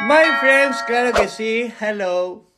My friends, claro que sí. Hello.